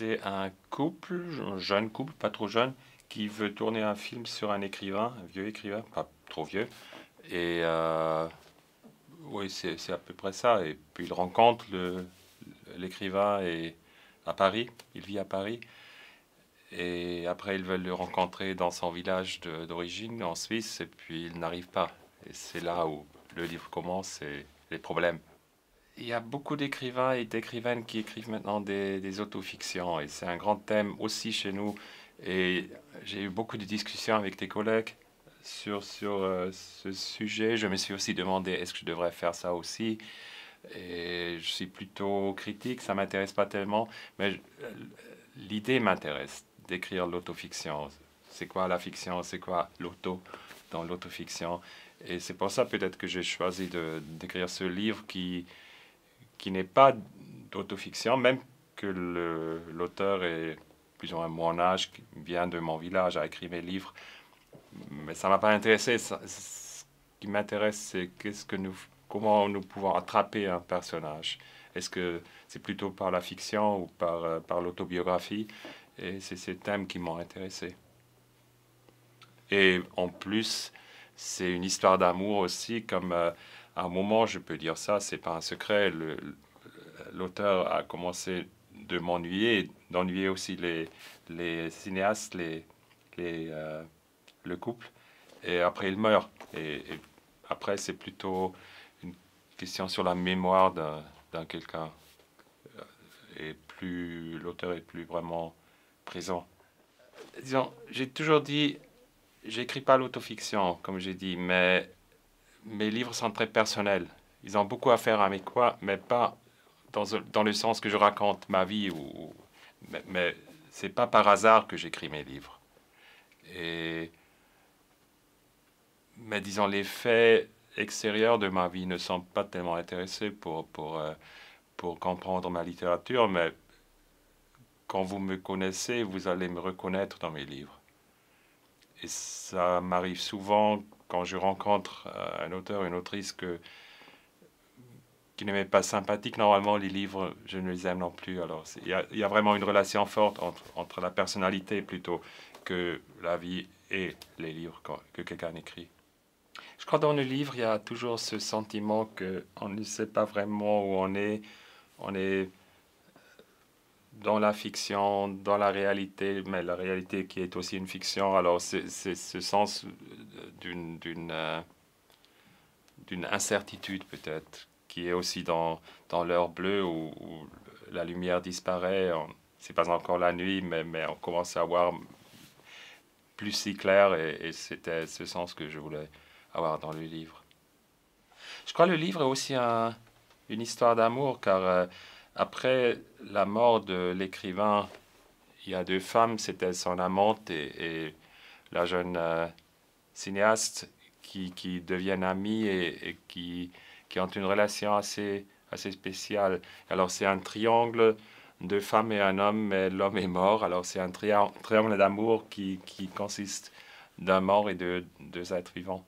C'est un couple, un jeune couple, pas trop jeune, qui veut tourner un film sur un écrivain, un vieux écrivain, pas trop vieux. Et euh, oui, c'est à peu près ça. Et puis il rencontre l'écrivain à Paris, il vit à Paris. Et après, ils veulent le rencontrer dans son village d'origine, en Suisse, et puis il n'arrive pas. Et c'est là où le livre commence et les problèmes. Il y a beaucoup d'écrivains et d'écrivaines qui écrivent maintenant des, des autofictions, et c'est un grand thème aussi chez nous. Et j'ai eu beaucoup de discussions avec tes collègues sur, sur euh, ce sujet. Je me suis aussi demandé est-ce que je devrais faire ça aussi? Et je suis plutôt critique, ça m'intéresse pas tellement, mais l'idée m'intéresse d'écrire l'autofiction. C'est quoi la fiction? C'est quoi l'auto dans l'autofiction? Et c'est pour ça peut-être que j'ai choisi d'écrire ce livre qui, qui n'est pas d'autofiction, même que l'auteur est plus ou moins mon âge, vient de mon village, a écrit mes livres. Mais ça ne m'a pas intéressé. ce qui m'intéresse, c'est qu'est-ce que nous, comment nous pouvons attraper un personnage. Est-ce que c'est plutôt par la fiction ou par, euh, par l'autobiographie? Et c'est ces thèmes qui m'ont intéressé. Et en plus, c'est une histoire d'amour aussi, comme euh, à un moment, je peux dire ça, c'est pas un secret, l'auteur a commencé de m'ennuyer, d'ennuyer aussi les, les cinéastes, les, les, euh, le couple. Et après, il meurt. Et, après, c'est plutôt une question sur la mémoire d'un quelqu'un. Euh, et plus l'auteur est plus vraiment présent. Disons, j'ai toujours dit, j'écris pas l'autofiction, comme j'ai dit, mais mes livres sont très personnels. Ils ont beaucoup à faire avec quoi, mais pas dans, dans, le sens que je raconte ma vie, ou, mais, mais c'est pas par hasard que j'écris mes livres. Mais disons, les faits extérieurs de ma vie ne sont pas tellement intéressés pour, pour, euh, pour comprendre ma littérature, mais quand vous me connaissez, vous allez me reconnaître dans mes livres. Et ça m'arrive souvent quand je rencontre euh, un auteur, une autrice que qui ne m'est pas sympathique, normalement, les livres, je ne les aime non plus. Alors, il y, a vraiment une relation forte entre, entre, la personnalité plutôt que la vie et les livres que quelqu'un écrit. Je crois dans le livre, il y a toujours ce sentiment qu'on ne sait pas vraiment où on est. On est dans la fiction, dans la réalité, mais la réalité qui est aussi une fiction. Alors, c'est ce sens d'une euh, d'une incertitude peut-être qui est aussi dans, dans l'heure bleue où, la lumière disparaît. C'est pas encore la nuit, mais, mais on commence à voir plus si clair et, c'était ce sens que je voulais avoir dans le livre. Je crois que le livre est aussi un, une histoire d'amour car euh, après la mort de l'écrivain, il y a deux femmes, c'était son amante et, et la jeune euh, cinéaste qui, qui deviennent amies et, qui qui ont une relation assez, assez spéciale. Alors c'est un triangle de femmes et un homme, mais l'homme est mort. Alors c'est un triangle d'amour qui, qui consiste d'un mort et de deux êtres vivants.